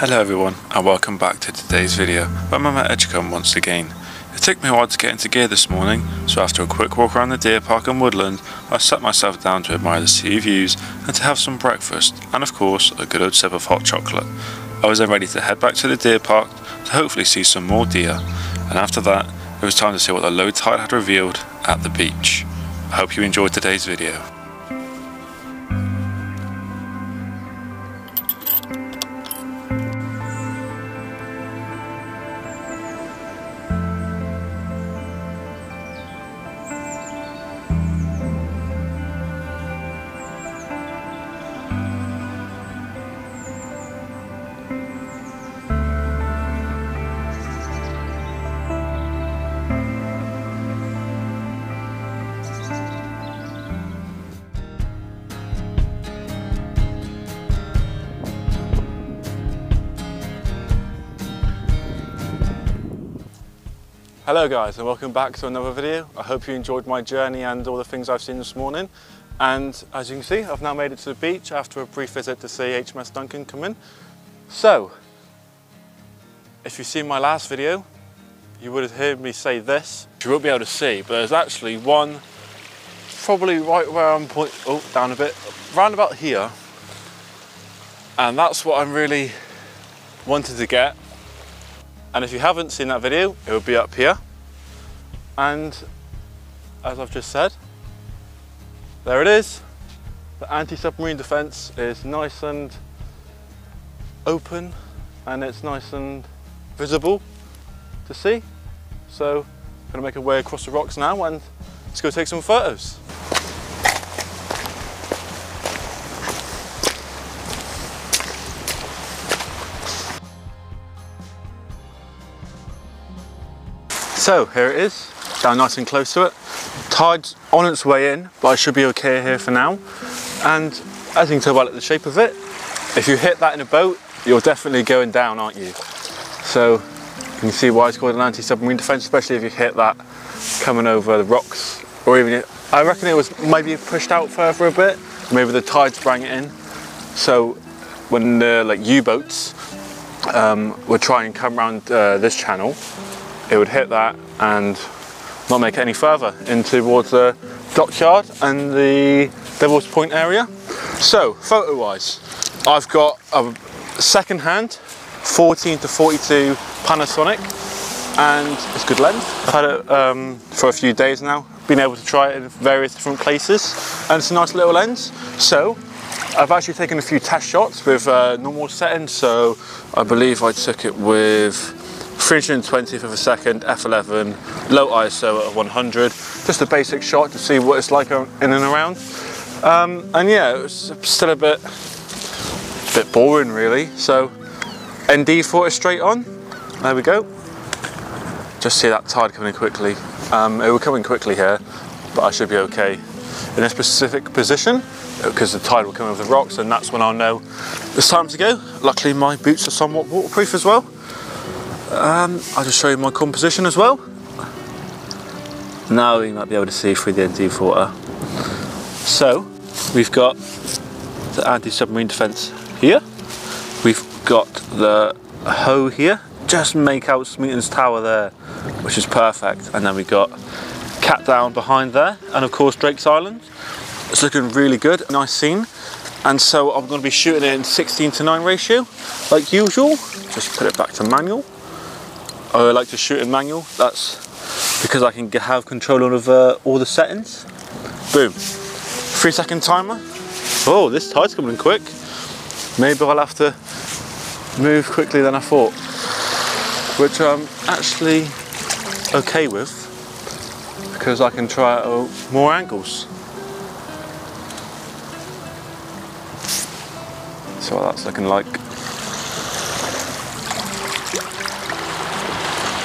Hello everyone and welcome back to today's video I'm at Edgecumbe once again. It took me a while to get into gear this morning so after a quick walk around the deer park and woodland I sat myself down to admire the sea views and to have some breakfast and of course a good old sip of hot chocolate. I was then ready to head back to the deer park to hopefully see some more deer and after that it was time to see what the low tide had revealed at the beach. I hope you enjoyed today's video. Hello guys and welcome back to another video. I hope you enjoyed my journey and all the things I've seen this morning. And as you can see, I've now made it to the beach after a brief visit to see HMS Duncan come in. So, if you've seen my last video, you would have heard me say this. You won't be able to see, but there's actually one, probably right where I'm pointing, oh, down a bit, round about here. And that's what I'm really wanted to get and if you haven't seen that video, it will be up here. And as I've just said, there it is. The anti-submarine defense is nice and open and it's nice and visible to see. So I'm gonna make a way across the rocks now and let's go take some photos. So here it is, down nice and close to it. Tide's on its way in, but I should be okay here for now. And as you can tell by the shape of it, if you hit that in a boat, you're definitely going down, aren't you? So you can see why it's called an anti-submarine defense, especially if you hit that coming over the rocks, or even, I reckon it was maybe pushed out further a bit, maybe the tides bring it in. So when the like U-boats um, would try and come around uh, this channel, it would hit that and not make it any further in towards the dockyard and the Devil's Point area. So, photo wise, I've got a second hand 14 to 42 Panasonic and it's good lens. I've had it um, for a few days now, been able to try it in various different places and it's a nice little lens. So, I've actually taken a few test shots with uh, normal settings, so I believe I took it with 320th of a second, f11, low ISO at 100. Just a basic shot to see what it's like in and around. Um, and yeah, it was still a bit, bit boring really. So ND for it straight on. There we go. Just see that tide coming in quickly. Um, it will come in quickly here, but I should be okay in a specific position because the tide will come over the rocks and that's when I'll know it's time to go. Luckily my boots are somewhat waterproof as well. Um, I'll just show you my composition as well. Now you might be able to see through the ND photo. So, we've got the anti-submarine defence here. We've got the hoe here. Just make out Smeaton's tower there, which is perfect. And then we've got Cattedown behind there, and of course Drake's Island. It's looking really good, nice scene. And so I'm going to be shooting it in 16 to 9 ratio, like usual. Just put it back to manual. I like to shoot in manual. That's because I can have control of uh, all the settings. Boom. Three second timer. Oh, this tide's coming in quick. Maybe I'll have to move quickly than I thought. Which I'm actually okay with because I can try out more angles. So that's looking like.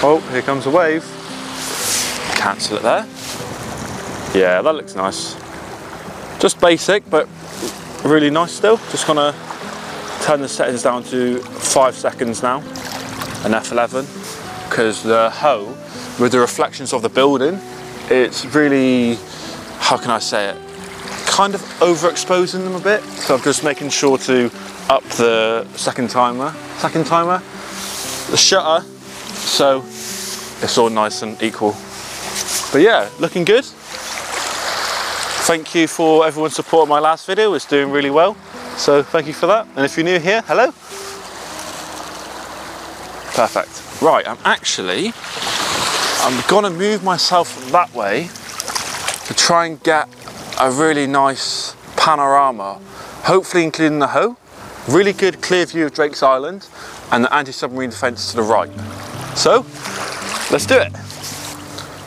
Oh, here comes a wave. Cancel it there. Yeah, that looks nice. Just basic, but really nice still. Just gonna turn the settings down to five seconds now, an F11, because the hoe, with the reflections of the building, it's really, how can I say it? Kind of overexposing them a bit. So I'm just making sure to up the second timer second timer, the shutter, so it's all nice and equal. But yeah, looking good. Thank you for everyone's support on my last video, it's doing really well. So thank you for that. And if you're new here, hello. Perfect. Right, I'm actually, I'm gonna move myself that way to try and get a really nice panorama, hopefully including the hoe, really good clear view of Drake's Island and the anti-submarine defence to the right. So, let's do it.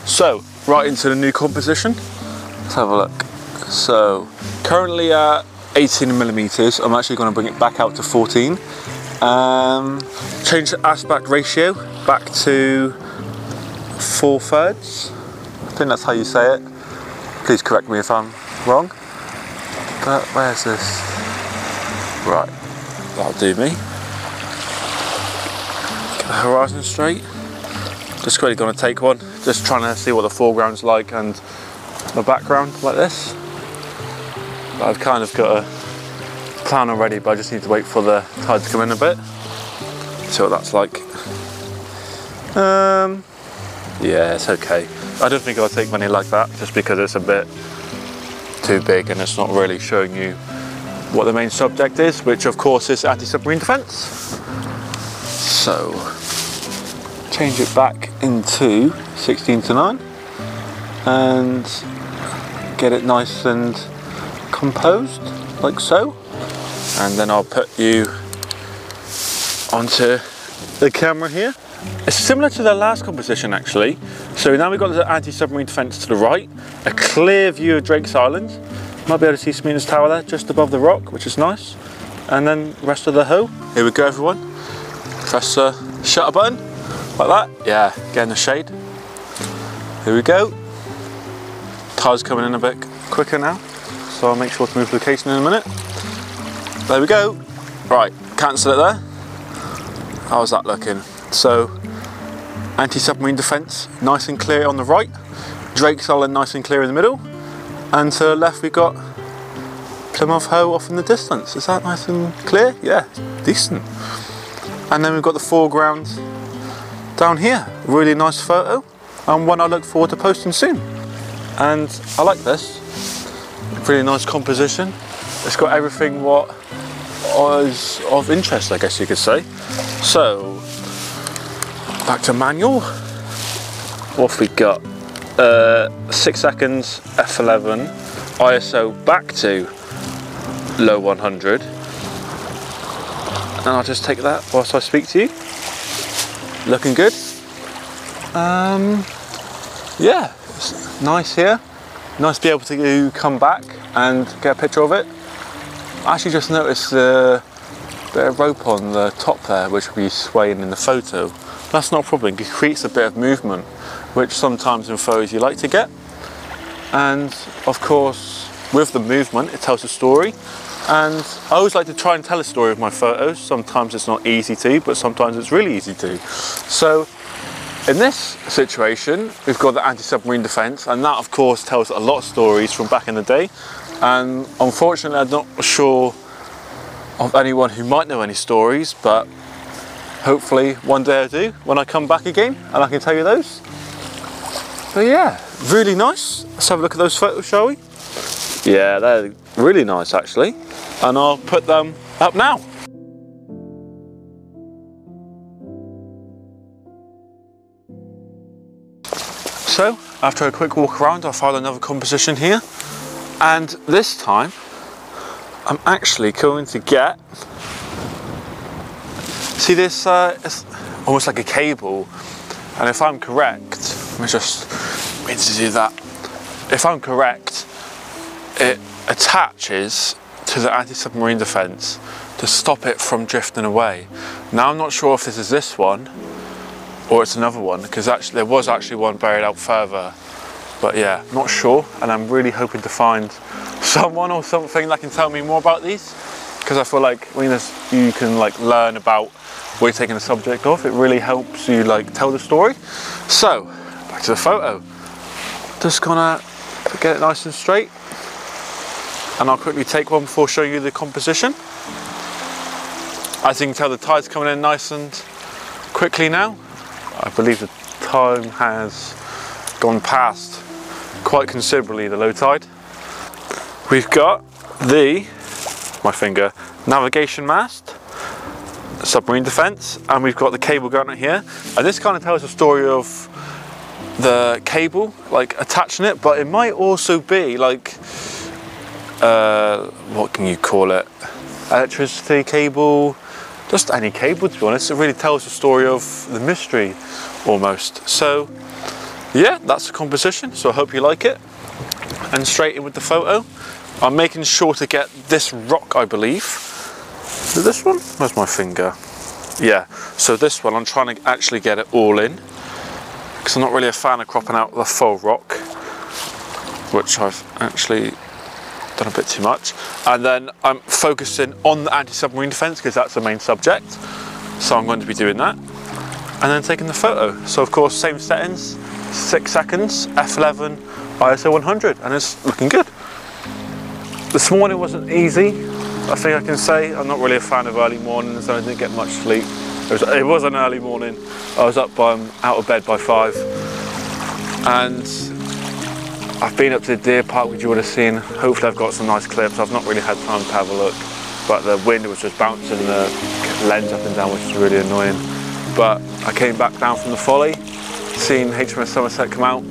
So, right into the new composition. Let's have a look. So, currently at 18 millimeters, I'm actually going to bring it back out to 14. Um, change the aspect ratio back to four thirds. I think that's how you say it. Please correct me if I'm wrong. But where's this? Right, that'll do me. Horizon straight. Just quickly gonna take one. Just trying to see what the foreground's like and the background like this. I've kind of got a plan already, but I just need to wait for the tide to come in a bit. See what that's like. Um, yeah, it's okay. I don't think I'll take many like that just because it's a bit too big and it's not really showing you what the main subject is, which of course is anti-submarine defence. So, change it back into 16 to 9 and get it nice and composed, like so. And then I'll put you onto the camera here. It's similar to the last composition actually. So now we've got the anti-submarine defence to the right, a clear view of Drake's Island. Might be able to see Smeaton's Tower there, just above the rock, which is nice. And then rest of the hoe. Here we go everyone. Press the shutter button, like that. Yeah, get in the shade. Here we go. Tide's coming in a bit quicker now. So I'll make sure to move location in a minute. There we go. Right, cancel it there. How's that looking? So, anti-submarine defence, nice and clear on the right. Drake's Island nice and clear in the middle. And to the left we've got Plymouth Hoe off in the distance. Is that nice and clear? Yeah, decent. And then we've got the foreground down here. Really nice photo and one I look forward to posting soon. And I like this. Really nice composition. It's got everything what was of interest, I guess you could say. So, back to manual. What have we got? Uh, six seconds, F11, ISO back to low 100. And I'll just take that whilst I speak to you. Looking good. Um, yeah, it's nice here. Nice to be able to come back and get a picture of it. I actually just noticed a bit of rope on the top there, which will be swaying in the photo. That's not a problem, it creates a bit of movement, which sometimes in photos you like to get. And of course, with the movement, it tells a story. And I always like to try and tell a story with my photos. Sometimes it's not easy to, but sometimes it's really easy to. So in this situation, we've got the anti-submarine defence, and that of course tells a lot of stories from back in the day. And unfortunately, I'm not sure of anyone who might know any stories, but hopefully one day I do when I come back again and I can tell you those. But yeah, really nice. Let's have a look at those photos, shall we? Yeah, they're really nice actually. And I'll put them up now. So, after a quick walk around, I found another composition here. And this time, I'm actually going to get, see this, uh, it's almost like a cable. And if I'm correct, let me just, need to do that. If I'm correct, it attaches to the anti-submarine defence to stop it from drifting away. Now I'm not sure if this is this one or it's another one because actually there was actually one buried out further. But yeah not sure and I'm really hoping to find someone or something that can tell me more about these because I feel like when you can like learn about what you're taking the subject of it really helps you like tell the story. So back to the photo. Just gonna get it nice and straight and I'll quickly take one before showing you the composition As you can tell, the tide's coming in nice and quickly now. I believe the time has gone past quite considerably the low tide. We've got the, my finger, navigation mast, submarine defense, and we've got the cable gunner here. And this kind of tells the story of the cable, like attaching it, but it might also be like, uh, what can you call it? Electricity cable, just any cable to be honest. It really tells the story of the mystery almost. So yeah, that's the composition. So I hope you like it. And straight in with the photo. I'm making sure to get this rock, I believe. Is this one? Where's my finger? Yeah, so this one, I'm trying to actually get it all in because I'm not really a fan of cropping out the full rock, which I've actually done a bit too much. And then I'm focusing on the anti-submarine defense because that's the main subject. So I'm going to be doing that. And then taking the photo. So of course, same settings, six seconds, F11, ISO 100, and it's looking good. This morning wasn't easy, I think I can say. I'm not really a fan of early mornings, I didn't get much sleep. It was, it was an early morning. I was up by, um, out of bed by five. And I've been up to the deer park, which you would have seen. Hopefully I've got some nice clips. I've not really had time to have a look, but the wind was just bouncing the lens up and down, which is really annoying. But I came back down from the folly, seen HMS Somerset come out,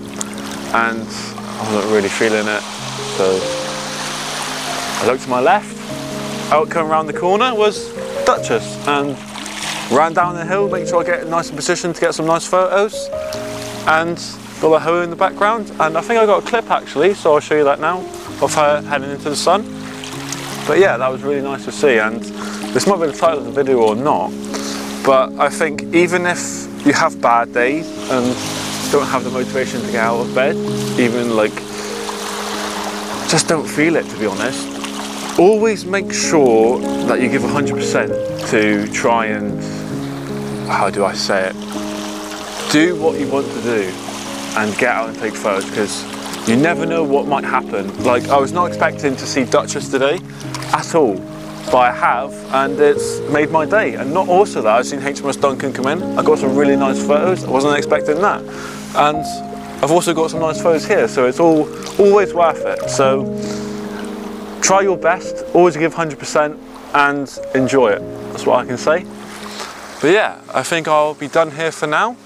and I wasn't really feeling it. So I looked to my left, out coming around the corner was Duchess, and ran down the hill, make sure I get a nice position to get some nice photos. And got the hoe in the background. And I think I got a clip actually, so I'll show you that now, of her heading into the sun. But yeah, that was really nice to see. And this might be the title of the video or not, but I think even if you have bad days and don't have the motivation to get out of bed, even like, just don't feel it to be honest. Always make sure that you give 100% to try and how do I say it? Do what you want to do and get out and take photos because you never know what might happen. Like I was not expecting to see Duchess today at all, but I have and it's made my day. And not also that, I've seen HMS Duncan come in. I got some really nice photos. I wasn't expecting that. And I've also got some nice photos here, so it's all always worth it. So try your best, always give 100% and enjoy it. That's what I can say. But yeah, I think I'll be done here for now.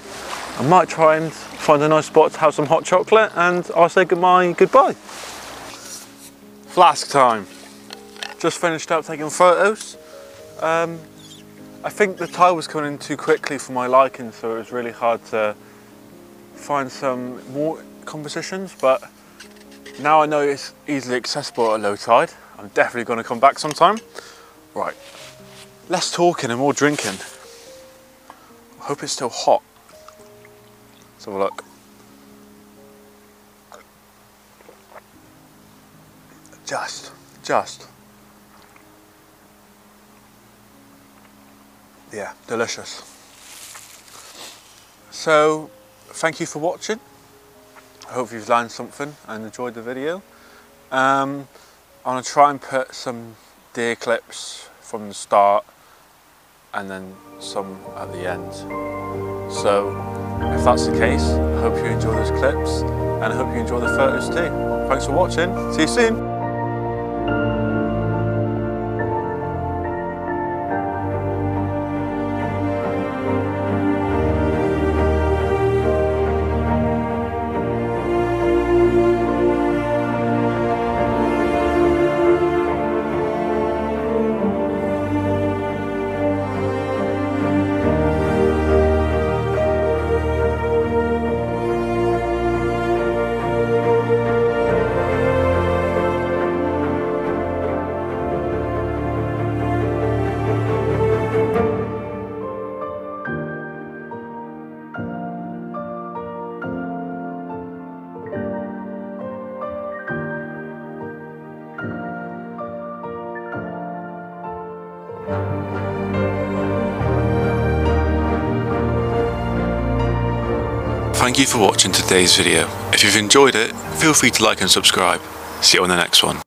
I might try and find a nice spot to have some hot chocolate and I'll say goodbye goodbye. Flask time. Just finished up taking photos. Um, I think the tide was coming in too quickly for my liking so it was really hard to find some more compositions but now I know it's easily accessible at low tide. I'm definitely going to come back sometime. Right, less talking and more drinking. Hope it's still hot. Let's have a look. Just, just. Yeah, delicious. So, thank you for watching. I hope you've learned something and enjoyed the video. Um, I'm going to try and put some deer clips from the start and then some at the end. So if that's the case, I hope you enjoy those clips and I hope you enjoy the photos too. Thanks for watching. See you soon. Thank you for watching today's video. If you've enjoyed it, feel free to like and subscribe. See you on the next one.